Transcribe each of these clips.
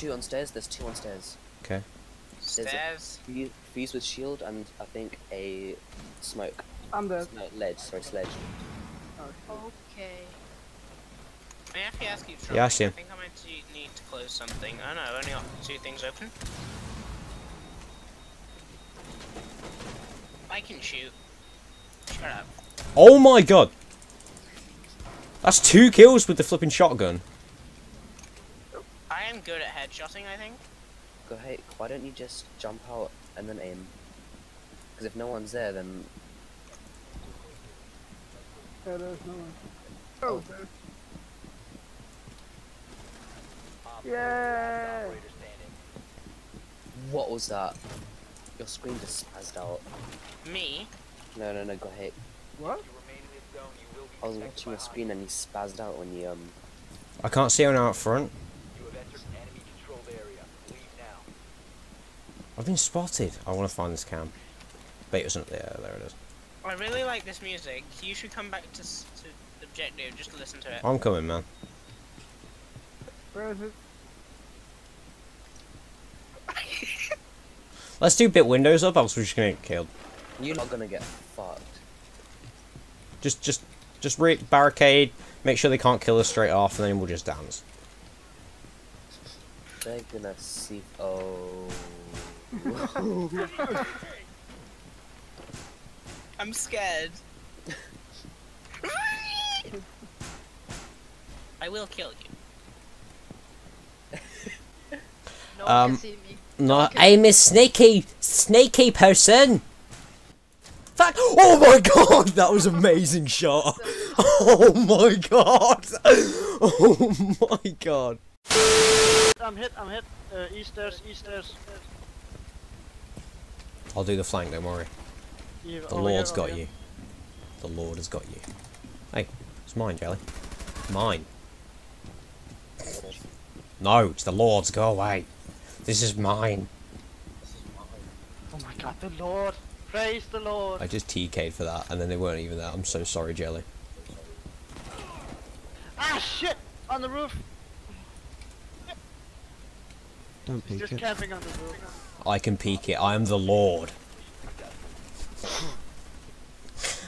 two on stairs. There's two on stairs. Okay. There's Stairs. fu- fuse with shield and I think a smoke. I'm dead. No, ledge. Sorry, sledge. Okay. May I actually ask you, Yeah, I Troy, see him. think I might need to close something. I oh, no, I've only got two things open. I can shoot. Shut up. Oh my god! That's two kills with the flipping shotgun. I am good at headshotting, I think. Go ahead. why don't you just jump out and then aim? Because if no one's there, then Yeah, there's no one. Oh, there. Yeah. what was that? Your screen just spazzed out. Me? No, no, no. Go ahead. What? I was watching your screen and you spazzed out when you um. I can't see anyone out front. I've been spotted. I want to find this cam. Bait wasn't there. There it is. I really like this music. You should come back to, to the objective just to listen to it. I'm coming, man. Where is it? Let's do bit windows up, else we're just gonna get killed. You're not gonna get fucked. Just, just, just re barricade. Make sure they can't kill us straight off, and then we'll just dance. They're gonna see. Oh. I'm scared. I will kill you. No Um, one can see me. No, I'm a snaky, snaky person. Fuck! Oh my god, that was amazing shot. Oh my god. Oh my god. I'm hit, I'm hit. Uh, east stairs, east stairs. I'll do the flank, don't worry. Yeah, The here, Lord's got you. The Lord has got you. Hey, it's mine, Jelly. Mine. No, it's the Lord's. Go away. This is mine. Oh my god, the Lord! Praise the Lord! I just TK'd for that, and then they weren't even there. I'm so sorry, Jelly. Ah shit! On the roof! Don't peek just it. camping on the roof. I can peek it. I am the Lord.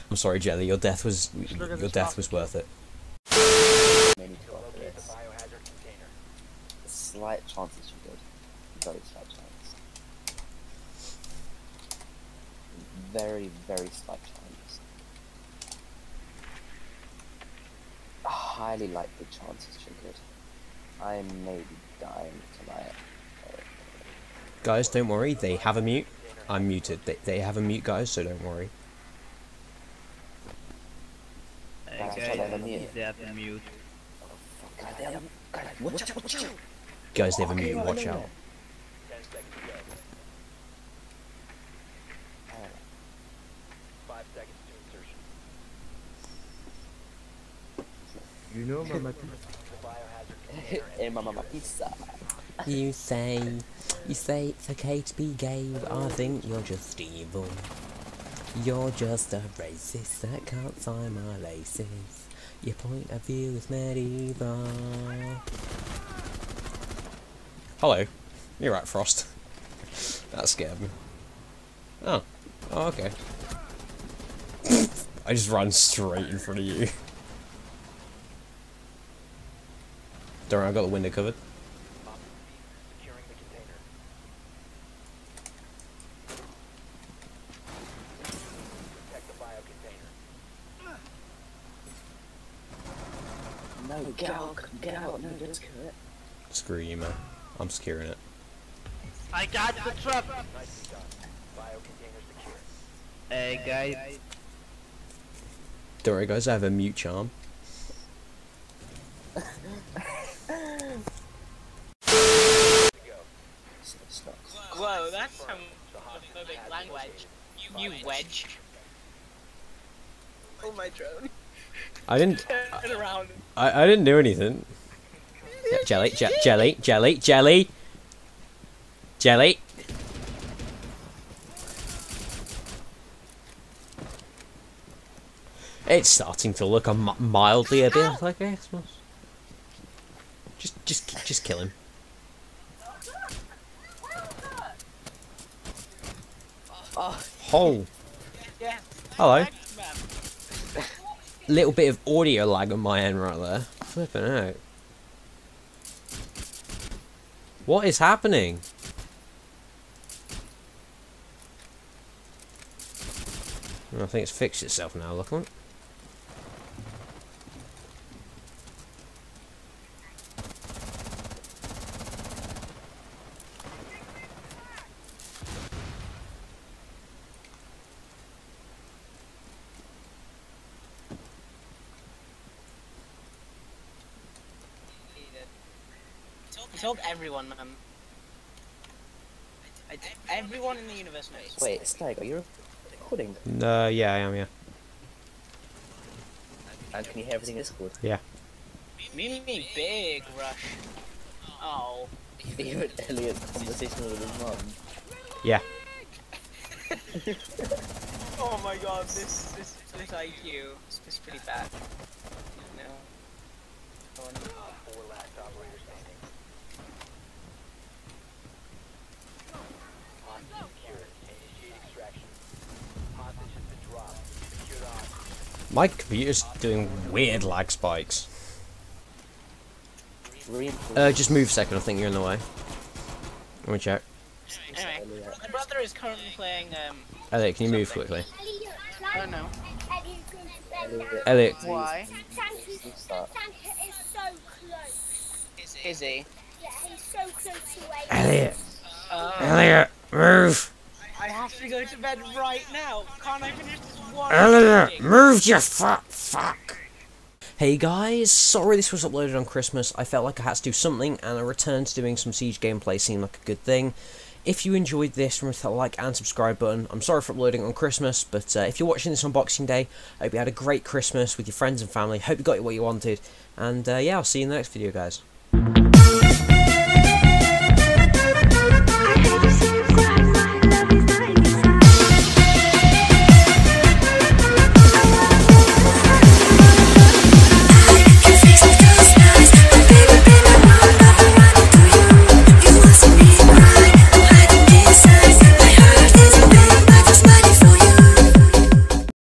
I'm sorry, Jelly. Your death was Just look at your death was worth it. Many to go for. Slight chances you're good. Very slight chance. Very, very slight chance. A highly likely chances you're good. I may be dying tonight. Guys, don't worry. They have a mute. I'm muted. They, they have a mute, guys, so don't worry. Guys, shut up, I'm mute. They have to mute. Fuck, God damn. God, watch out, watch out! Guys, they have a mute. Watch out. You know, Mama. Eh, mama, pizza. You say, you say it's okay to be gay, but I think you're just evil. You're just a racist that can't tie my laces. Your point of view is medieval. Hello. You're right, Frost. that scared me. Oh. Oh, okay. I just ran straight in front of you. Don't worry, I got the window covered. No, get out, get out, no, don't screw it. Screw you, man. I'm securing it. I got the trap! Hey guys, Don't worry, guys, I have a mute charm. Stop, stop. Whoa, that's some homophobic language. You, you wedge. Oh my drone. I didn't. I, I didn't do anything. Jelly, je jelly, jelly, jelly, jelly. It's starting to look a mildly a bit like Xmas. Just, just, just kill him. Oh. oh. Hole. Hello. Little bit of audio lag on my end right there. Flipping out. What is happening? I think it's fixed itself now, look on. Told everyone, man. I, I, everyone in the universe knows. wait, Stag, are you recording? Uh, yeah, I am, yeah. And can you hear everything in Discord? Yeah. Me, me, big rush. Oh. Even Elliot's conversation with his mum. Yeah. Oh my god, this this this IQ is, is pretty bad. No. Oh, no. My computer's doing weird lag spikes. Uh, just move a second, I think you're in the way. Let me check. Anyway, Elliot. my brother is currently playing. Um, Elliot, can you move quickly? I don't know. Elliot. Elliot. Why? Santa is so close. Is he? Yeah, he's so close to Elliot! Uh, Elliot! Move! I have to go to bed right now. Can't I finish this one? Elliot! meeting? Move, you fat fuck! Hey guys, sorry this was uploaded on Christmas. I felt like I had to do something, and a return to doing some Siege gameplay seemed like a good thing. If you enjoyed this, remember to hit the like and subscribe button. I'm sorry for uploading on Christmas, but uh, if you're watching this on Boxing Day, I hope you had a great Christmas with your friends and family. Hope you got what you wanted, and uh, yeah, I'll see you in the next video, guys.